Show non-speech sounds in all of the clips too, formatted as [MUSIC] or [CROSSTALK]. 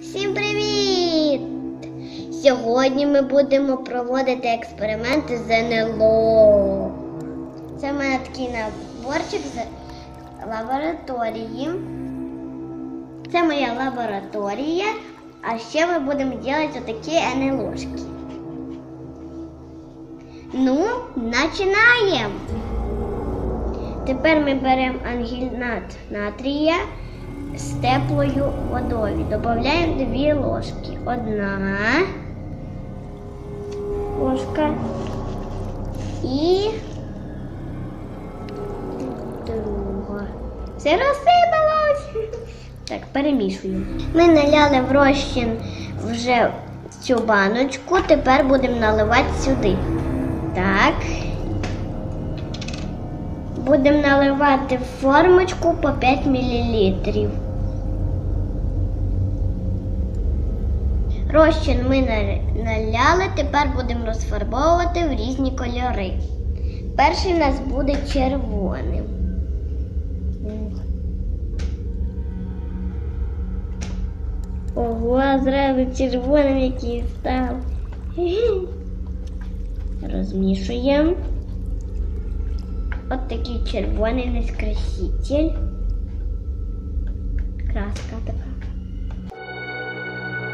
Всім привіт! Сьогодні ми будемо проводити експерименти з НЛО. Це в мене такий наборчик з лабораторії. Це моя лабораторія. А ще ми будемо робити отакі НЛОшки. Ну, починаємо. Тепер ми беремо ангільнат натрія з теплою водою. Додаємо дві ложки. Одна ложка і друга. Все розсипалось. Так, перемішуємо. Ми наляли в розчин вже цю баночку, тепер будемо наливати сюди. Так. Будемо наливати в формочку по 5 мл. Розчин ми наляли, тепер будемо розфарбовувати в різні кольори. Перший у нас буде червоним. Ого, зразу червоним який став. Розмішуємо. От такий червоний нескраситель. Краска така.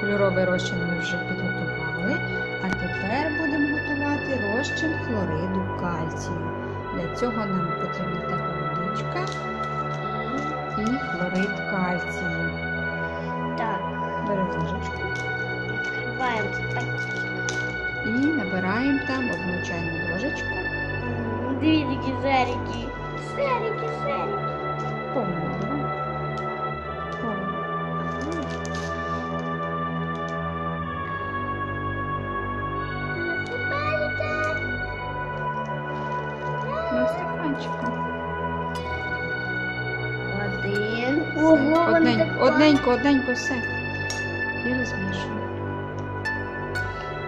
Кольоровий розчин ми вже підготували, а тепер будемо готувати розчин хлориду кальцію. Для цього нам потрібна така водичка і хлорид кальцію. Так, Бери ложечку відкриваємо пакет. і набираємо там одну чайну ложечку М, Дивіться, які шарики. Шарики, шарики. повного. Одненько, одненько, все. І розмішуємо.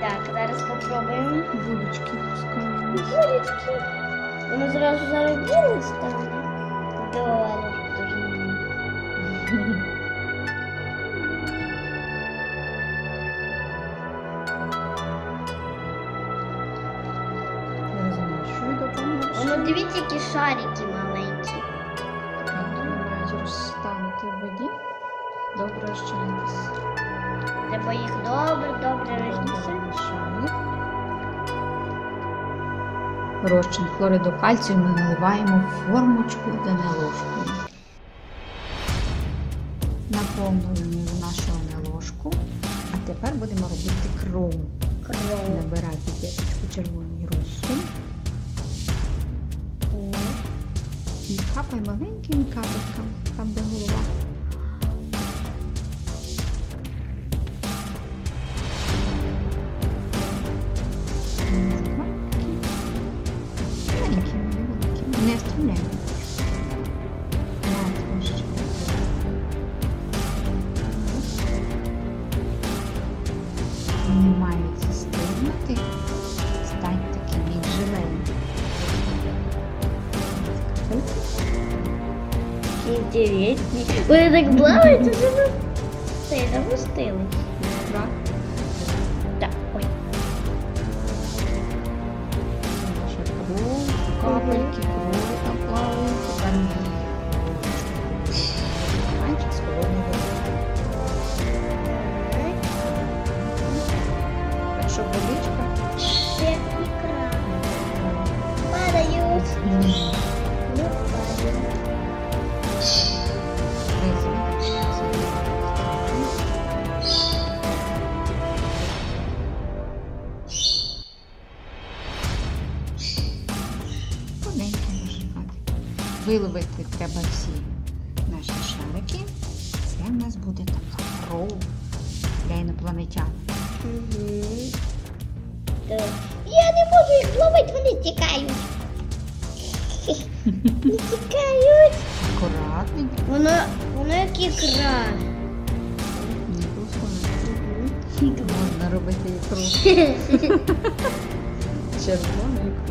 Так, зараз попробуємо. Булочки пускаємо. Булечки. Воно зразу зараз біле стане. Добре. Воно дивіться, які шарики Добре розчинитися. Треба їх добре, добре розмішати. Розмішали. Розчин хлориду кальцію ми наливаємо в формочку де не ложкою. Наповнюємо нашу ложку, а тепер будемо робити кров. Кров. Набирати п'яточку червоний розчин і капай маленькими капельками, Київ 9. Вони так плавають, це Це ну, запустили. Два. Да, ой. Капельки, крові там Виловити треба всі наші шарики. Це в нас буде така кров для інопланетян. Угу. Я не можу їх зловити, вони тікають. Не тікають. Акуратненько. Воно, воно як ікра. Можна робити ікру. [LAUGHS] Червону ікру.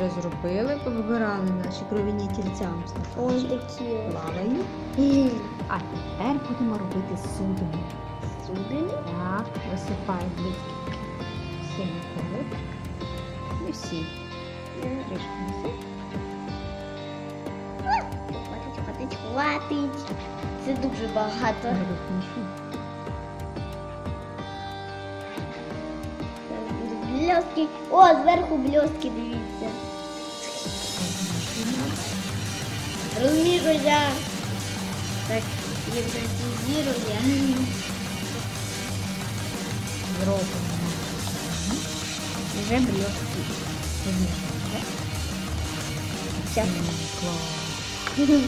Вже зробили, повибирали наші кров'яні тільця. Ось такі. Плавають. А тепер будемо робити судини. Судини. Так, висипай близько. Всі наколи. Не всі. Трішки неси. Хватить, хватить, хватить. Це дуже багато. Зараз будуть. О, зверху бльоски, дивіться. Розміжуйся. Так, гіпнотизирує. Зробимо. Вже бльоски. Все. Клас.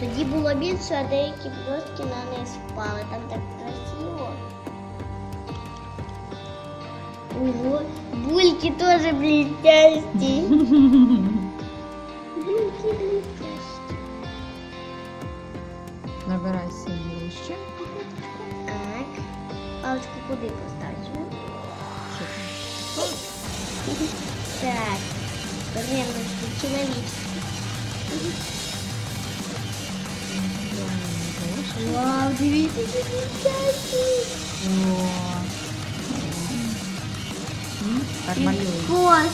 Тоді було більше, а деякі блоски на неї впали. Там так красиво. Ого, бульки теж блестясті. Бульки блестясті. [LAUGHS] [LAUGHS] Набирай синій лище. Так. Паличку куди поставити? Так. Беремо чоловічки. Вау, дивіться. Космос.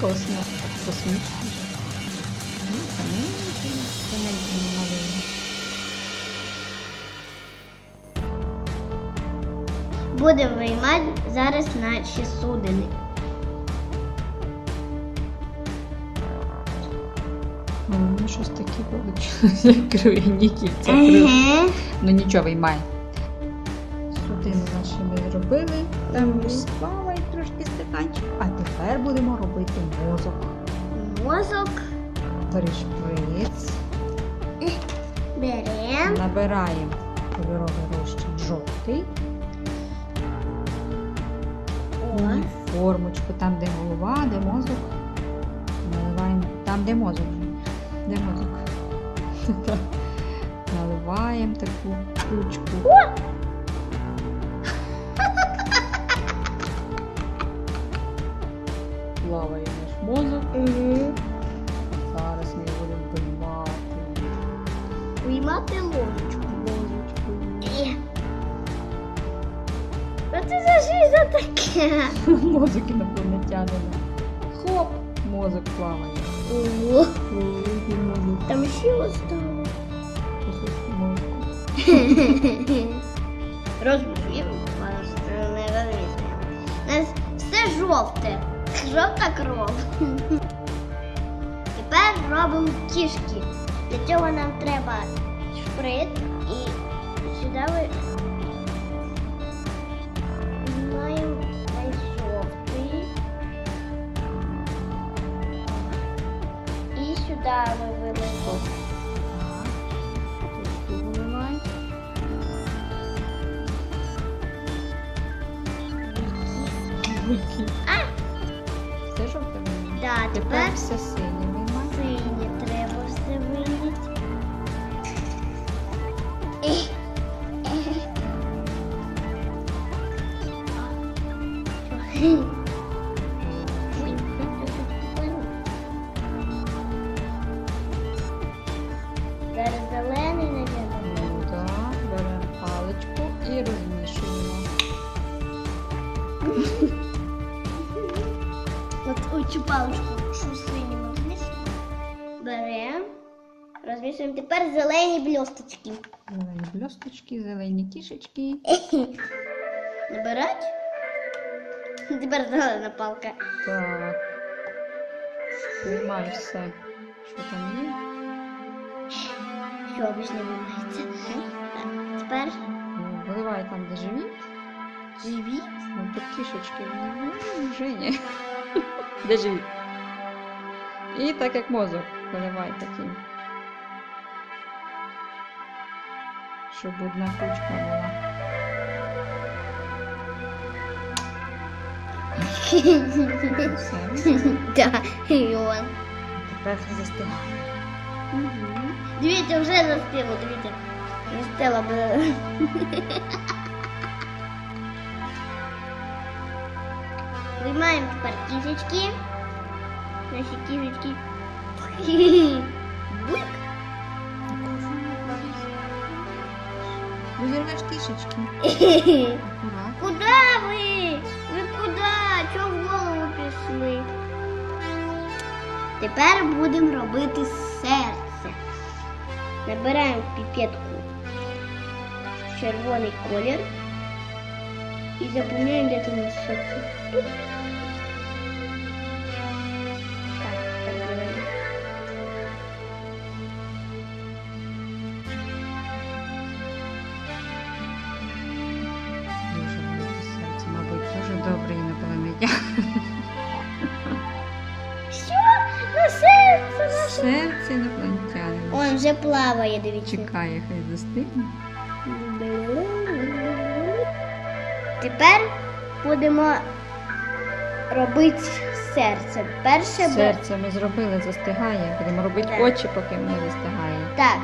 Космос. Космічний. Будемо виймати зараз наші судини. Ну, щось таке вийшло, [LAUGHS] як кільця. крові. Ага. Ну нічого, виймай. Судини наші ми зробили. Там ось плавають трошки стаканчик. А тепер будемо робити мозок. Мозок Бери шприц. беремо. Набираємо кольоровий розчин жовтий. О, формочку, там, де голова, де мозок. Наливаємо там, де мозок. Де мозок? [LAUGHS] Наливаємо таку кучку. [LAUGHS] Плаває наш мозок. Угу. Зараз ми будемо виймати. Виймати ложечку. [LAUGHS] Мозок інопланетянина. Хоп! Мозок плаває. Ого, Великий мозок. там ще осталось. Кусочки мозку. Не розміємо. У нас все жовте. Жовта кров. [LAUGHS] Тепер робимо кішки. Для цього нам треба шприц і сюди І сюди ми вилимо. Трошки виливай. Бульки. А! Все жовте виймай. Да, Тепер тепер все синє виймай. синє треба все вилити. Зараз Розмішуємо тепер зелені блісточки. Зелені блісточки, зелені кішечки. [LAUGHS] Набирать. Тепер зелена палка. Так. Виймай все, що там є. Що обычно виймається. Так, тепер Ну, Виливай там, де живі. живі. Ну, тут кішечки, ну, вже ні. [LAUGHS] Де живі? І так як мозок, виливай таким. Щоб одна кучка була. [LAUGHS] Все. Так, і он. Тепер хай застигає. Дивіться, вже застило, дивіться. Застило би. [LAUGHS] Виймаємо тепер кішечки. Наші кізочки. [LAUGHS] Розірвеш кишечки? Куда вы? Вы куда? Чого в голову пішли? Тепер будемо робити серце. Набираємо пипетку червоний колір і заповняємо де там серце. Вже плаває, дивіться. Чекає, хай застигне. Тепер будемо робити серце. Перше Серце ми зробили, застигає. Будемо робити Так. очі, поки воно застигає. Так.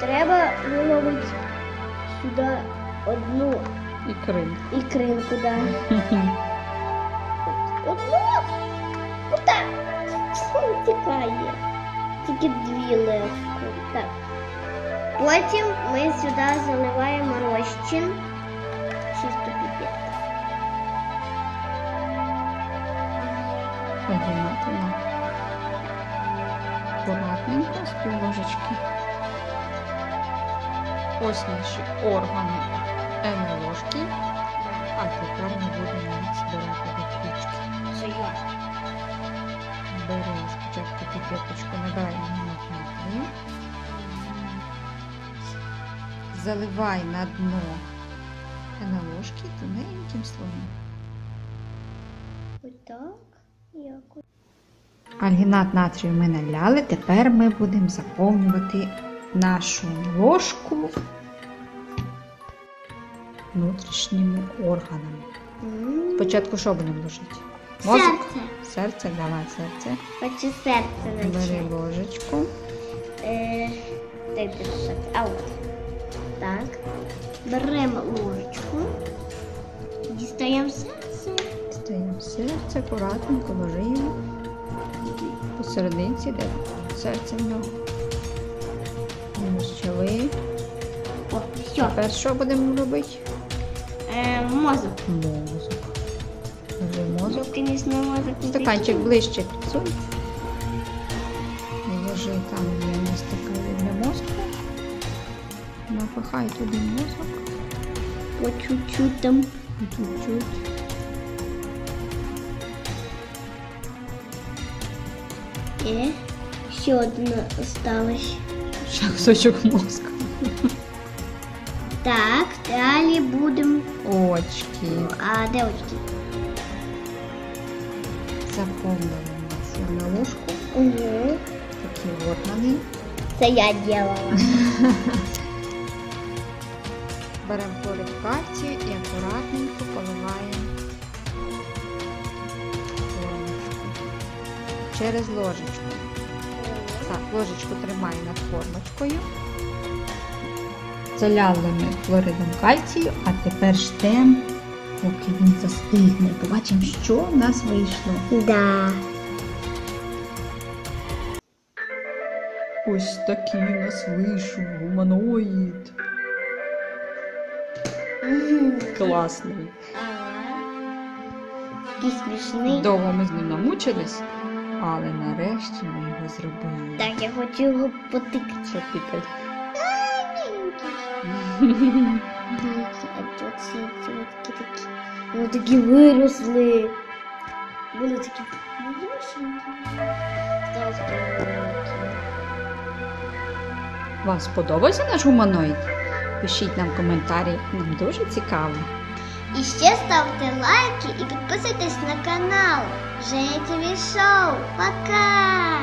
Треба виловити сюди одну І крин. ікринку, да. [LAUGHS] Одну. Отак. Тікає. Тільки дві легко. Так. Потім ми сюди заливаємо розчин. Чисто піпетку. Одинатина. Акуратненько з півложечки. Ось наші органи ложки. А тепер ми будемо їх збирати піпеточку, набирай натрію. Заливай на дно ложки тоненьким слоєм. Отак. Якось. Альгінат натрію ми наляли, тепер ми будемо заповнювати нашу ложку внутрішніми органами. Спочатку що будемо ложити? Серце. Серце, давай серце. Хочу серце Бери начати. ложечку. Е, так держати. А от. Так. Беремо ложечку. Дістаємо серце. Стаємо серце, акуратненько ложимо. Посерединці, де серце в нього. Розчали. О, все. Тепер що будемо робити? Е, мозок. Мозок. Мозок. Ну, Звісно, Стаканчик ближче підсунь. І ложи там, де у нас для мозку. Напихай туди мозок. По чуть-чуть там. І чуть-чуть. І ще одна осталась. Ще кусочок мозку. Так, далі будемо. Очки. А де очки? Заповнили нашу ловушку. Угу. Такі от вони. Це я делала. [LAUGHS] Беремо хлорид кальцію і акуратненько поливаємо формочку. Через ложечку. Так, ложечку тримай над формочкою. Заляли ми хлоридом кальцію, а тепер ждемо, поки він застигне. Побачимо, що в нас вийшло. Да. Ось такий у нас вийшов гуманоїд. Класний. Такий смішний. Довго ми з ним намучились, але нарешті ми його зробили. Так, я хочу його потикати. Що тикать? [LAUGHS] Дивіться, а тут ці цвітки такі. Вони такі виросли. Були такі малюсенькі. Стали. Вам сподобався наш гуманоїд? Пишіть нам коментарі, нам дуже цікаво. І ще ставте лайки і підписуйтесь на канал Женя ТВ Шоу. Пока!